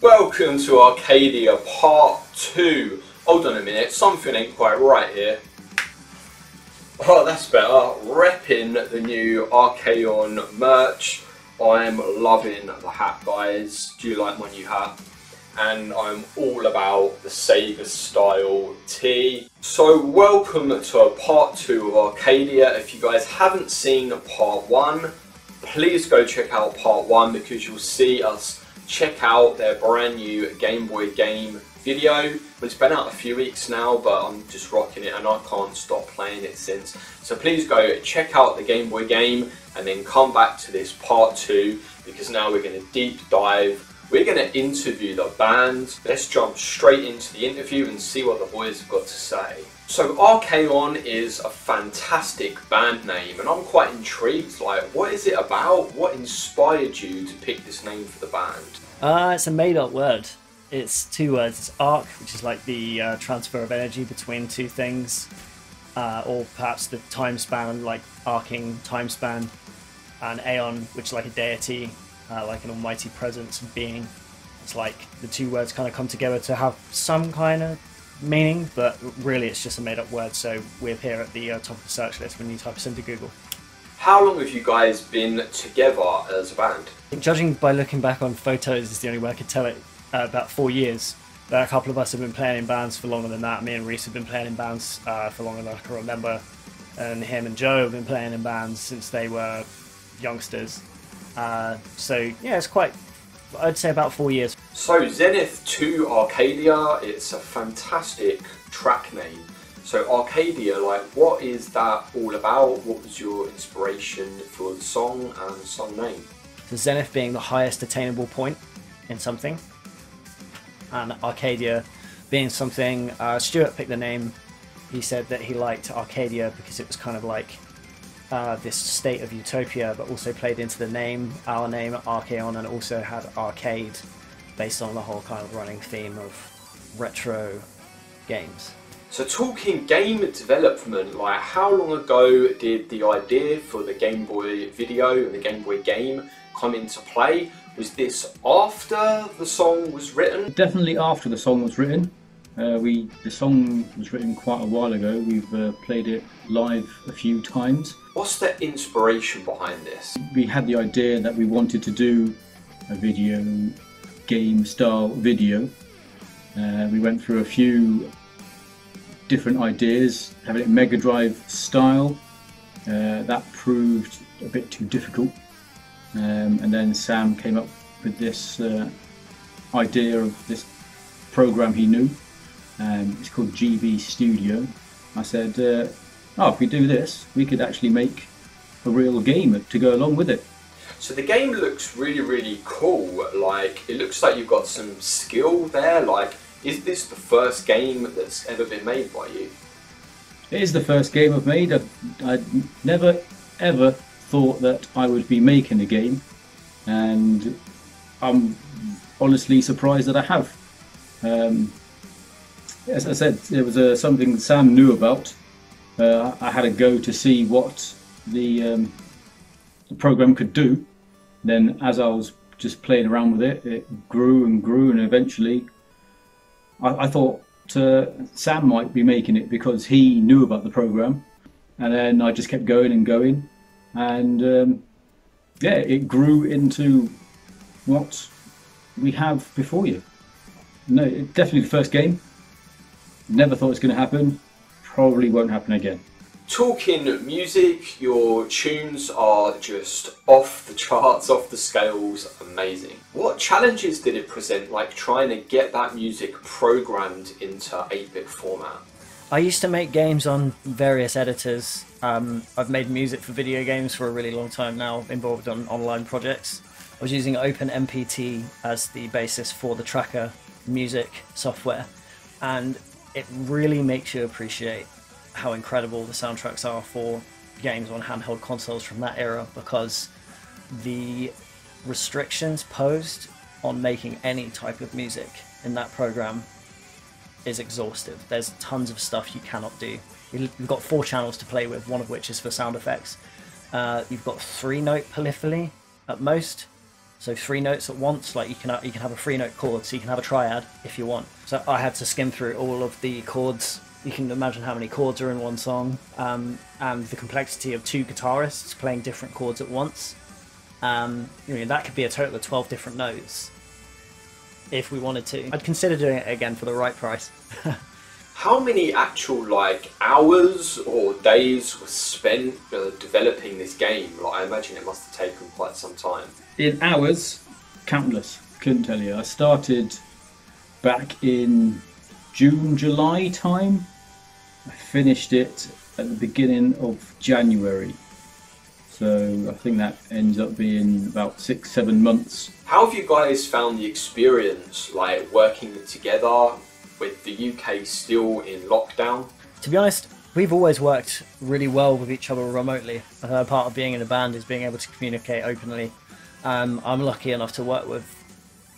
Welcome to Arcadia Part 2. Hold on a minute, something ain't quite right here. Oh, that's better. Repping the new Arcaeon merch. I'm loving the hat, guys. Do you like my new hat? And I'm all about the Sega style tee. So, welcome to part two of Arcadia. If you guys haven't seen part one, please go check out part one because you'll see us check out their brand new Game Boy game video. It's been out a few weeks now, but I'm just rocking it and I can't stop playing it since. So please go check out the Game Boy game and then come back to this part two because now we're going to deep dive. We're going to interview the band. Let's jump straight into the interview and see what the boys have got to say. So Arcaeon is a fantastic band name and I'm quite intrigued, like what is it about? What inspired you to pick this name for the band? Uh, it's a made up word. It's two words. It's arc, which is like the uh, transfer of energy between two things, uh, or perhaps the time span, like arcing time span, and aeon, which is like a deity, uh, like an almighty presence and being. It's like the two words kind of come together to have some kind of meaning, but really it's just a made up word. So we appear at the uh, top of the search list when you type us into Google. How long have you guys been together as a band? Judging by looking back on photos is the only way I could tell it. Uh, about four years. But a couple of us have been playing in bands for longer than that. Me and Reese have been playing in bands uh, for longer than I can remember, and him and Joe have been playing in bands since they were youngsters. Uh, so yeah, it's quite. I'd say about four years. So Zenith to Arcadia, it's a fantastic track name. So Arcadia, like, what is that all about? What was your inspiration for the song and the song name? The Zenith being the highest attainable point in something, and Arcadia being something. Uh, Stuart picked the name. He said that he liked Arcadia because it was kind of like uh, this state of utopia, but also played into the name, our name, Arcaeon, and also had arcade based on the whole kind of running theme of retro games. So talking game development, like how long ago did the idea for the Game Boy video and the Game Boy game come into play? Was this after the song was written? Definitely after the song was written. Uh, we the song was written quite a while ago. We've uh, played it live a few times. What's the inspiration behind this? We had the idea that we wanted to do a video game style video. Uh, we went through a few different ideas, having it Mega Drive style. Uh, that proved a bit too difficult. Um, and then Sam came up with this uh, idea of this program he knew. Um, it's called GB Studio. I said, uh, oh, if we do this, we could actually make a real game to go along with it. So the game looks really, really cool. Like, it looks like you've got some skill there. Like, is this the first game that's ever been made by you? It is the first game I've made. I've, I'd never, ever thought that I would be making a game, and I'm honestly surprised that I have. Um, as I said, it was uh, something Sam knew about. Uh, I had a go to see what the, um, the program could do. Then, as I was just playing around with it, it grew and grew, and eventually, I, I thought uh, Sam might be making it because he knew about the program. And then I just kept going and going, and um, yeah, it grew into what we have before you. No, definitely the first game. Never thought it was going to happen. Probably won't happen again. Talking music, your tunes are just off the charts, off the scales, amazing. What challenges did it present, like trying to get that music programmed into 8 bit format? I used to make games on various editors. Um, I've made music for video games for a really long time now, involved on online projects. I was using OpenMPT as the basis for the tracker music software, and it really makes you appreciate how incredible the soundtracks are for games on handheld consoles from that era because the restrictions posed on making any type of music in that program is exhaustive. There's tons of stuff you cannot do. You've got four channels to play with, one of which is for sound effects. Uh, you've got three note polyphony at most, So three notes at once, like you can you can have a three note chord, so you can have a triad if you want. So I had to skim through all of the chords. You can imagine how many chords are in one song, um, and the complexity of two guitarists playing different chords at once. Um, you know, that could be a total of twelve different notes if we wanted to. I'd consider doing it again for the right price. How many actual like hours or days were spent uh, developing this game? Like I imagine it must have taken quite some time. In hours, countless. Couldn't tell you. I started back in June, July time. I finished it at the beginning of January. So I think that ends up being about six, seven months. How have you guys found the experience like working together with the UK still in lockdown? To be honest, we've always worked really well with each other remotely. Uh, part of being in a band is being able to communicate openly. Um, I'm lucky enough to work with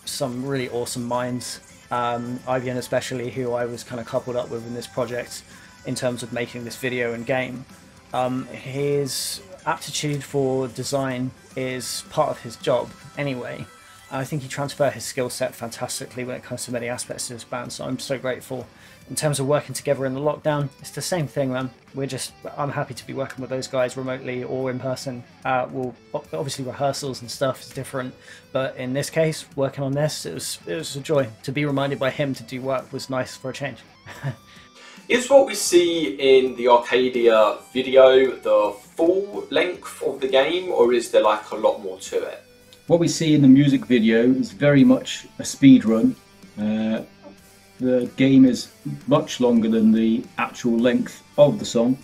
some really awesome minds, um, Ivian especially, who I was kind of coupled up with in this project in terms of making this video and game. Um, his aptitude for design is part of his job anyway. I think he transferred his skill set fantastically when it comes to many aspects of this band, so I'm so grateful. In terms of working together in the lockdown, it's the same thing, man. We're just, I'm happy to be working with those guys remotely or in person. Uh, we'll obviously rehearsals and stuff is different, but in this case, working on this, it was it was a joy to be reminded by him to do work was nice for a change. Is what we see in the Arcadia video the full length of the game, or is there like a lot more to it? What we see in the music video is very much a speed run. Uh, the game is much longer than the actual length of the song,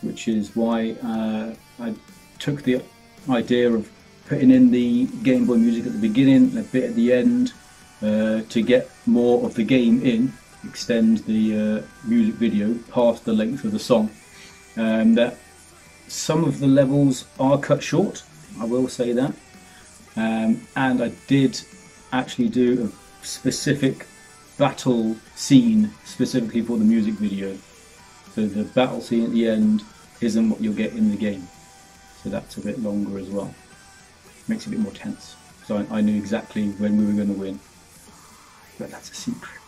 which is why uh, I took the idea of putting in the Game Boy music at the beginning and a bit at the end uh, to get more of the game in extend the uh, music video past the length of the song. Um, that some of the levels are cut short, I will say that. Um, and I did actually do a specific battle scene specifically for the music video. So the battle scene at the end isn't what you'll get in the game. So that's a bit longer as well. Makes it a bit more tense. So I, I knew exactly when we were going to win. But that's a secret.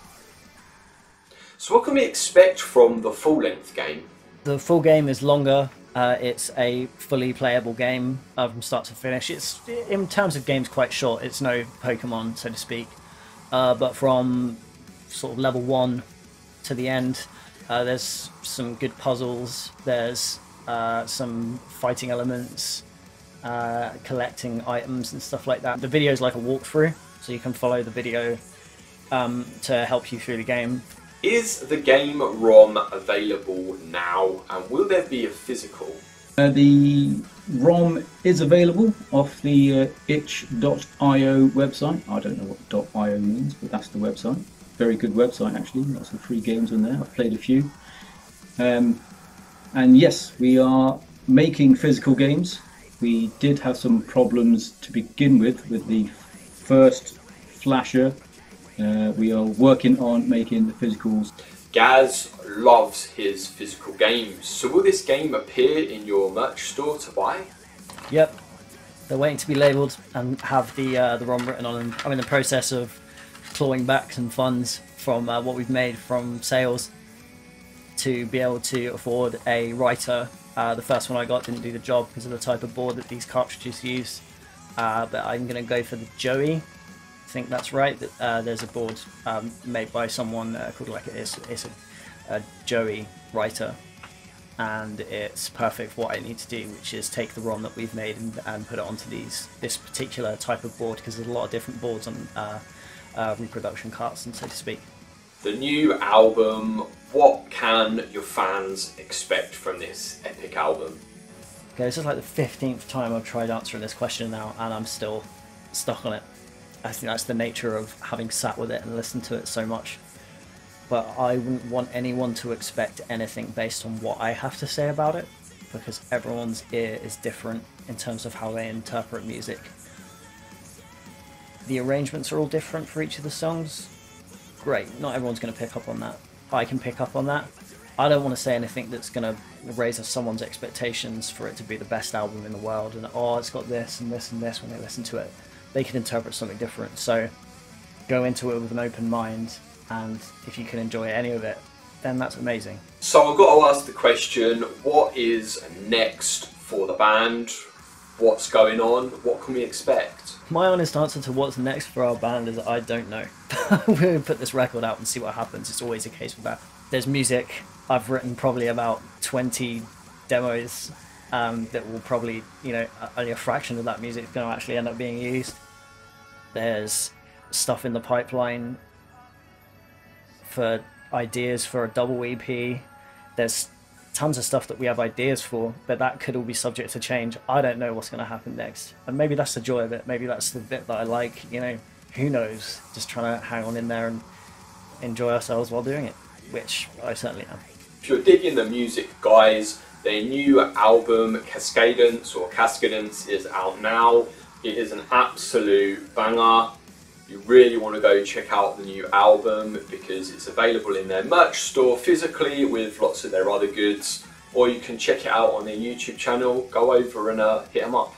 So what can we expect from the full-length game? The full game is longer. Uh, it's a fully playable game from start to finish. It's in terms of games quite short. It's no Pokemon, so to speak. Uh, but from sort of level one to the end, uh, there's some good puzzles. There's uh, some fighting elements, uh, collecting items and stuff like that. The video is like a walkthrough, so you can follow the video um, to help you through the game. Is the game ROM available now and will there be a physical? Uh, the ROM is available off the uh, itch.io website. I don't know what .io means, but that's the website. Very good website actually. Lots of free games on there. I've played a few. Um, and yes, we are making physical games. We did have some problems to begin with with the first flasher uh, we are working on making the physicals. Gaz loves his physical games, so will this game appear in your merch store to buy? Yep, they're waiting to be labelled and have the uh, the ROM written on them. I'm in the process of clawing back some funds from uh, what we've made from sales to be able to afford a writer. Uh, the first one I got didn't do the job because of the type of board that these cartridges use, uh, but I'm going to go for the Joey think that's right. That uh, there's a board um, made by someone uh, called like it's, it's a, a, Joey writer, and it's perfect for what I need to do, which is take the ROM that we've made and, and put it onto these this particular type of board because there's a lot of different boards on uh, uh, reproduction carts and so to speak. The new album. What can your fans expect from this epic album? Okay, this is like the fifteenth time I've tried answering this question now, and I'm still stuck on it. I think that's the nature of having sat with it and listened to it so much. But I wouldn't want anyone to expect anything based on what I have to say about it, because everyone's ear is different in terms of how they interpret music. The arrangements are all different for each of the songs. Great, not everyone's going to pick up on that. I can pick up on that. I don't want to say anything that's going to raise someone's expectations for it to be the best album in the world and oh, it's got this and this and this when they listen to it they can interpret something different. So go into it with an open mind, and if you can enjoy any of it, then that's amazing. So I've got to ask the question: What is next for the band? What's going on? What can we expect? My honest answer to what's next for our band is I don't know. We're going to put this record out and see what happens. It's always the case with that. There's music. I've written probably about 20 demos um, that will probably, you know, only a fraction of that music is going to actually end up being used. There's stuff in the pipeline for ideas for a double EP. There's tons of stuff that we have ideas for, but that could all be subject to change. I don't know what's going to happen next. And maybe that's the joy of it. Maybe that's the bit that I like, you know, who knows? Just trying to hang on in there and enjoy ourselves while doing it, which I certainly am. If you're digging the music, guys, their new album, Cascadence or Cascadence, is out now. It is an absolute banger. You really want to go check out the new album because it's available in their merch store physically with lots of their other goods, or you can check it out on their YouTube channel. Go over and uh, hit them up.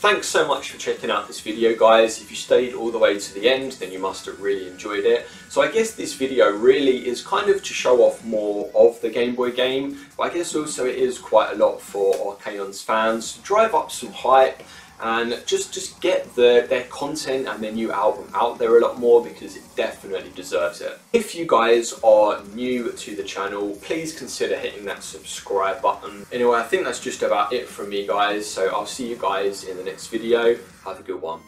Thanks so much for checking out this video guys. If you stayed all the way to the end then you must have really enjoyed it. So I guess this video really is kind of to show off more of the Game Boy game, but I guess also it is quite a lot for Arcaeon's fans to drive up some hype and just just get the, their content and their new album out there a lot more because it definitely deserves it. If you guys are new to the channel, please consider hitting that subscribe button. Anyway, I think that's just about it from me guys, so I'll see you guys in the next video. Have a good one.